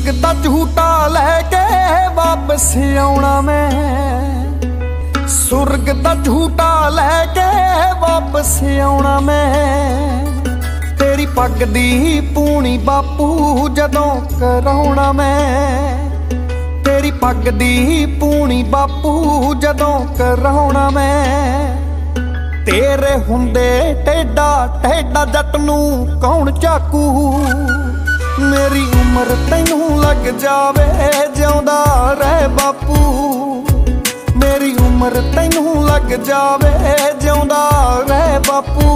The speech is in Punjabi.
ਸੁਰਗ ਦਾ ਝੂਟਾ ਲੈ ਕੇ ਵਾਪਸ ਆਉਣਾ ਮੈਂ। ਸੁਰਗ ਦਾ ਝੂਟਾ ਲੈ ਕੇ ਵਾਪਸ ਆਉਣਾ ਮੈਂ। ਤੇਰੀ ਪੱਗ ਦੀ ਪੂਣੀ ਬਾਪੂ ਜਦੋਂ ਕਰਾਉਣਾ ਮੈਂ। ਤੇਰੀ ਪੱਗ ਦੀ ਪੂਣੀ ਬਾਪੂ ਜਦੋਂ ਕਰਾਉਣਾ ਮੈਂ। ਤੇਰੇ ਹੁੰਦੇ ਟੇਡਾ ਟੇਡਾ ਜੱਟ ਨੂੰ ਕੌਣ ਚਾਕੂ? ਉਮਰ ਤੈਨੂੰ ਲੱਗ ਜਾਵੇ, ਜਿਉਂਦਾ ਰਹਿ ਬਾਪੂ। ਮੇਰੀ ਉਮਰ ਤੈਨੂੰ ਲੱਗ ਜਾਵੇ, ਜਿਉਂਦਾ ਰਹਿ ਬਾਪੂ।